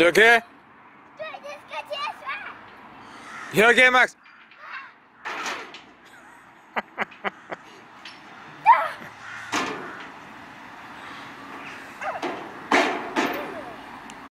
You okay? You okay, Max?